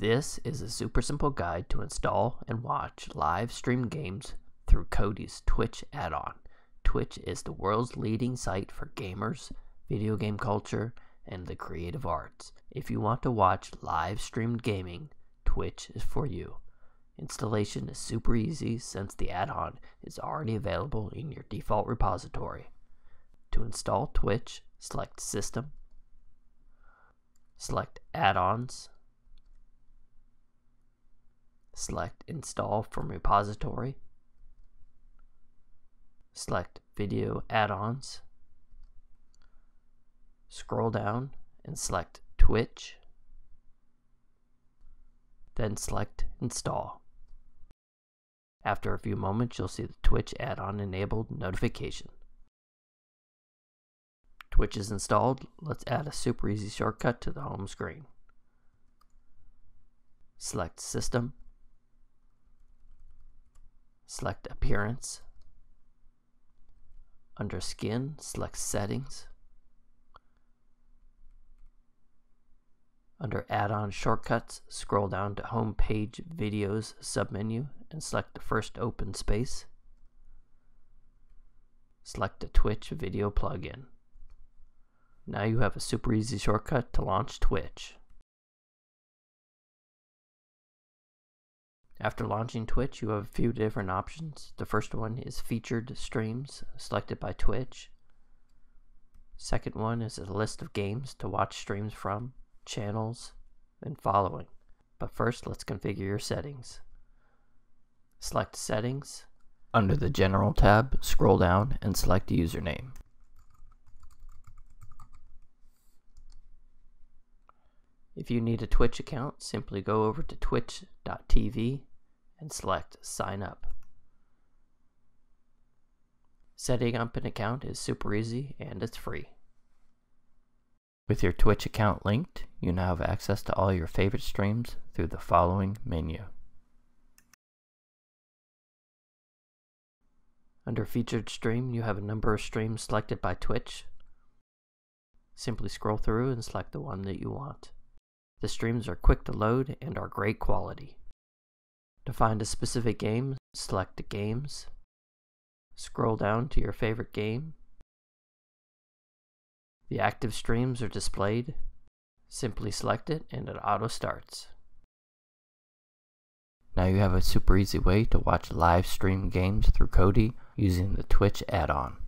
This is a super simple guide to install and watch live stream games through Kodi's Twitch add-on. Twitch is the world's leading site for gamers, video game culture, and the creative arts. If you want to watch live streamed gaming, Twitch is for you. Installation is super easy since the add-on is already available in your default repository. To install Twitch, select System, select Add-ons, select Install from Repository, select Video Add-ons, scroll down and select Twitch, then select Install. After a few moments, you'll see the Twitch add-on enabled notification. Twitch is installed. Let's add a super easy shortcut to the home screen. Select System, select Appearance. Under Skin, select Settings. Under Add-on Shortcuts, scroll down to Home Page Videos submenu and select the first open space. Select the Twitch video plugin. Now you have a super easy shortcut to launch Twitch. After launching Twitch, you have a few different options. The first one is featured streams selected by Twitch. Second one is a list of games to watch streams from, channels, and following. But first, let's configure your settings. Select Settings. Under the General tab, scroll down and select Username. If you need a Twitch account, simply go over to twitch.tv and select Sign Up. Setting up an account is super easy and it's free. With your Twitch account linked, you now have access to all your favorite streams through the following menu. Under Featured Stream, you have a number of streams selected by Twitch. Simply scroll through and select the one that you want. The streams are quick to load and are great quality. To find a specific game, select Games. Scroll down to your favorite game the active streams are displayed. Simply select it and it auto starts. Now you have a super easy way to watch live stream games through Kodi using the Twitch add-on.